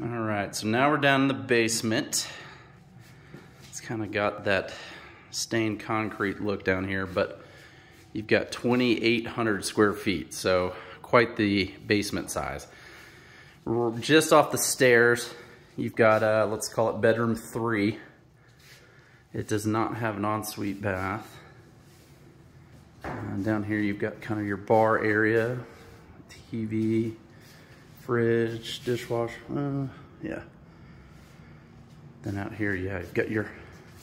All right, so now we're down in the basement. It's kind of got that stained concrete look down here, but you've got 2,800 square feet, so quite the basement size. Just off the stairs, you've got, uh, let's call it bedroom three. It does not have an ensuite bath. And down here you've got kind of your bar area, TV, fridge, dishwasher, uh, yeah. Then out here, yeah, you've got your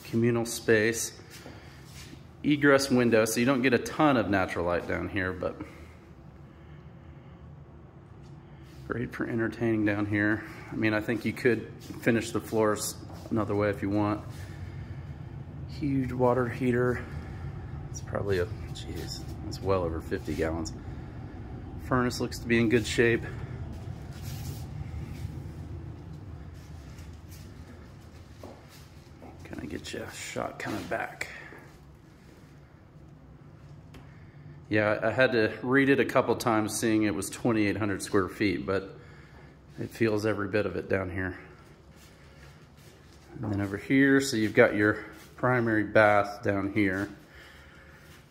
communal space, egress window, so you don't get a ton of natural light down here, but great for entertaining down here. I mean, I think you could finish the floors another way if you want. Huge water heater. It's probably a, geez, it's well over 50 gallons. Furnace looks to be in good shape. Kind of get you a shot coming back. Yeah, I had to read it a couple times seeing it was 2,800 square feet, but it feels every bit of it down here. And then over here, so you've got your primary bath down here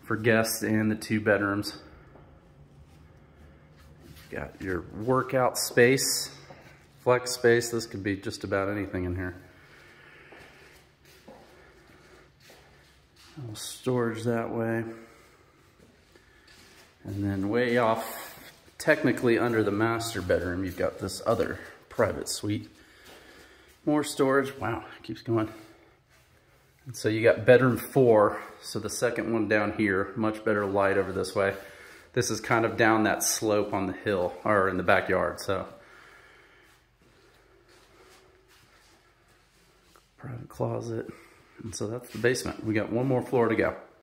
for guests and the two bedrooms. You've got your workout space, flex space. This could be just about anything in here. Storage that way. And then way off, technically under the master bedroom, you've got this other private suite. More storage, wow, keeps going. And so you got bedroom four, so the second one down here, much better light over this way. This is kind of down that slope on the hill, or in the backyard, so. Private closet. And so that's the basement. We got one more floor to go.